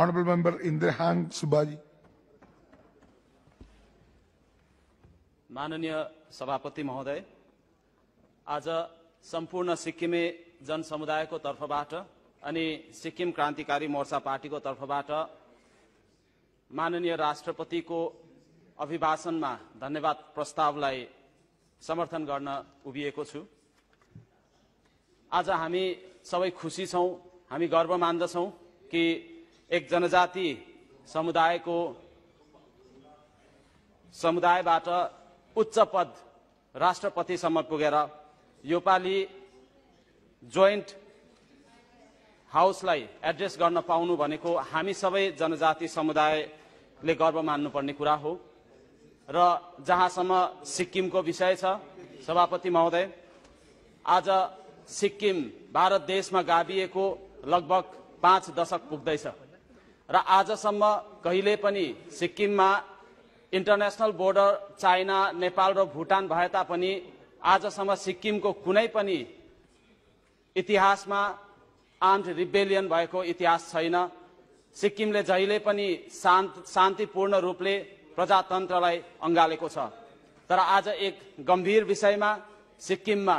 Honorable Member Indrahan Subhaji. माननीय सभापति महोदय आज सम्पूर्ण सिक्किमे जनसमुदायको तर्फबाट अनि सिक्किम क्रान्तिकारी मोर्चा पार्टीको तर्फबाट माननीय राष्ट्रपतिको अभिभाषणमा धन्यवाद प्रस्तावलाई समर्थन गर्न उभिएको छु आज हामी सबै खुसी छौँ हामी गर्व मान्दछौँ कि एक जनजाति समुदायको समुदायबाट उच्च पद राष्ट्रपतिसम्म पुगेर योपालि जोइन्ट हाउसलाई एड्रेस गर्न पाउनु भनेको हामी सबै जनजाति समुदायले गर्व मान्नुपर्ने कुरा हो। र जहाँसम्म सिक्किमको विषय छ सभापति महोदय आज सिक्किम भारत देशमा गाभिएको लगभग पाँच दशक पुग्दैछ। र आजसम्म कहिले पनि सिक्किममा इन्टरनेसनल बोर्डर चाइना नेपाल र भुटान भए तापनि आजसम्म सिक्किमको कुनै पनि इतिहासमा आर्म्ड रिबेलियन भएको इतिहास छैन। सिक्किमले जहिले पनि शान्त शान्तिपूर्ण रूपले प्रजातन्त्रलाई अँगालेको छ। तर आज एक गम्भीर विषयमा सिक्किममा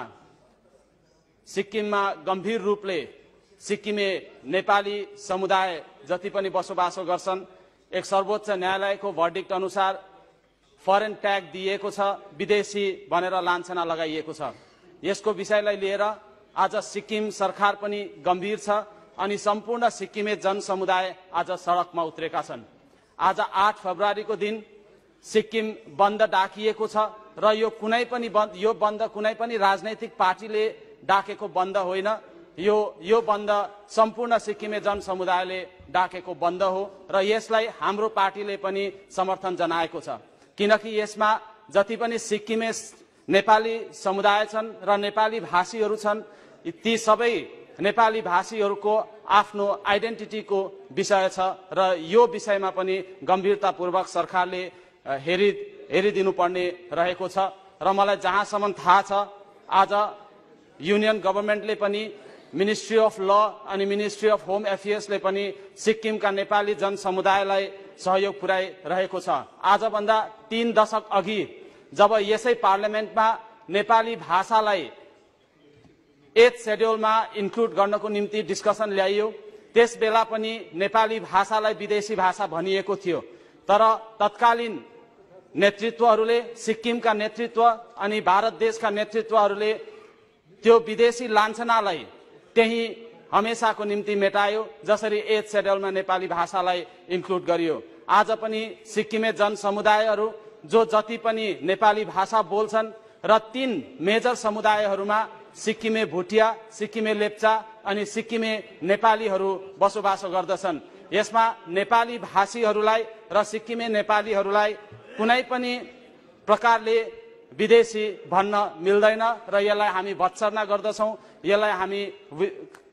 सिक्किममा गम्भीर रूपले सिक्किमे नेपाली समुदाय जति पनि बसोबासो गर्छन् एक सर्वोच्च न्यायालयको भर्डिक्ट अनुसार फरेन ट्याग दिएको छ विदेशी भनेर लान्छना लगाइएको छ। यसको विषयलाई लिएर आज सिक्किम सरकार पनि गम्भीर छ अनि सम्पूर्ण सिक्किमे जनसमुदाय आज सडकमा उत्रेका छन्। आज आठ फेब्रुअरीको दिन सिक्किम बन्द डाकिएको छ र यो कुनै पनि यो बन्द कुनै पनि राजनैतिक पार्टीले डाकेको बन्द होइन। यो यो बन्द सम्पूर्ण सिक्किमे जनसमुदायले डाकेको बन्द हो र यसलाई हाम्रो पार्टीले पनि समर्थन जनाएको छ। किनकि यसमा जति पनि सिक्किमे नेपाली समुदाय छन् र नेपाली भाषीहरू छन् ती सबै नेपाली भाषीहरूको आफ्नो आइडेन्टिटीको विषय छ र यो विषयमा पनि गम्भीरतापूर्वक सरकारले हेरि हेरिदिनुपर्ने रहेको छ। र मलाई जहाँसम्म थाहा छ आज युनियन गभर्मेन्टले पनि मिनिस्ट्री अफ ल अनि मिनिस्ट्री अफ होम एफेयर्सले पनि सिक्किमका नेपाली जनसमुदायलाई सहयोग पुर्याइरहेको छ। आजभन्दा तीन दशक अघि जब यसै पार्लियामेन्टमा नेपाली भाषालाई एथ सेड्युलमा इन्क्लुड गर्नको निम्ति डिस्कसन ल्याइयो त्यस बेला पनि नेपाली भाषालाई विदेशी भाषा भनिएको थियो। तर तत्कालीन नेतृत्वहरूले सिक्किमका नेतृत्व अनि भारत देशका नेतृत्वहरूले त्यो विदेशी लान्छनालाई त्यही हमेसाको निम्ति मेटायो जसरी एथ सेड्युलमा नेपाली भाषालाई इन्क्लुड गरियो। आज पनि सिक्किमे जनसमुदायहरू जो जति पनि नेपाली भाषा बोल्छन् र तीन मेजर समुदायहरूमा सिक्किमे भुटिया सिक्किमे लेप्चा अनि सिक्किमे नेपालीहरू बसोबासो गर्दछन्। यसमा नेपाली भाषीहरूलाई र सिक्किमे नेपालीहरूलाई कुनै पनि प्रकारले विदेशी भन्न मिल्दैन र यसलाई हामी भत्सर्ना गर्दछौँ यसलाई हामी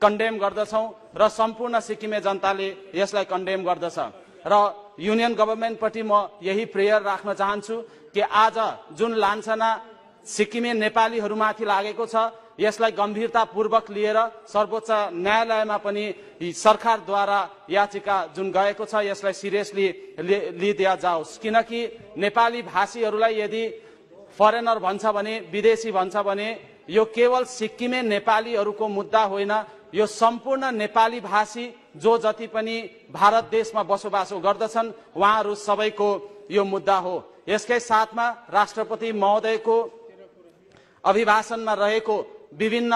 कन्डेम गर्दछौँ र सम्पूर्ण सिक्किमे जनताले यसलाई कन्डेम गर्दछ। र युनियन गभर्मेन्टपट्टि म यही प्रेयर राख्न चाहन्छु कि आज जुन लान्छना सिक्किमे नेपालीहरूमाथि लागेको छ यसलाई गम्भीरतापूर्वक लिएर सर्वोच्च न्यायालयमा पनि सरकारद्वारा याचिका जुन गएको छ यसलाई सिरियसली लिइदिया जाओस्। किनकि नेपाली भाषीहरूलाई यदि फरेनर भन्छ भने विदेशी भन्छ भने यो केवल सिक्किमे नेपालीहरूको मुद्दा होइन यो सम्पूर्ण नेपाली भाषी जो जति पनि भारत देशमा बसोबासो गर्दछन् उहाँहरू सबैको यो मुद्दा हो। यसकै साथमा राष्ट्रपति महोदयको अभिभाषणमा रहेको विभिन्न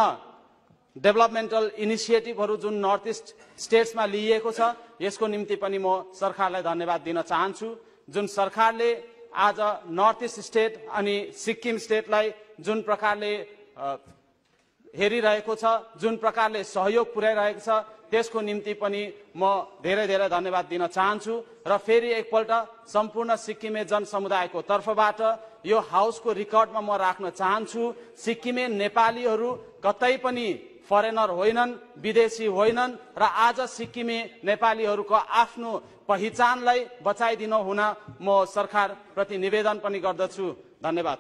डेभलपमेन्टल इनिसिएटिभहरू जुन नर्थ इस्ट स्टेट्समा लिइएको छ यसको निम्ति पनि म सरकारलाई धन्यवाद दिन चाहन्छु। जुन सरकारले आज नर्थ इस्ट स्टेट अनि सिक्किम स्टेटलाई जुन प्रकारले हेरिरहेको छ जुन प्रकारले सहयोग पुर्याइरहेको छ त्यसको निम्ति पनि म धेरै धेरै धन्यवाद दिन चाहन्छु र फेरि एकपल्ट सम्पूर्ण सिक्किमे जनसमुदायको तर्फबाट यो हाउसको रेकर्डमा म राख्न चाहन्छु। सिक्किमे नेपालीहरू कतै पनि फरेनर होइनन् विदेशी होइनन् र आज सिक्किमे नेपालीहरूको आफ्नो पहिचानलाई बचाइदिनु हुन म सरकारप्रति निवेदन पनि गर्दछु। धन्यवाद।